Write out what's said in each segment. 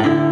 brother.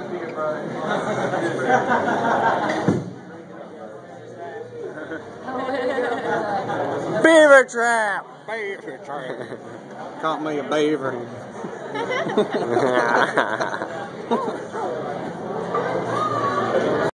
Beaver trap! Beaver trap. Caught me a beaver.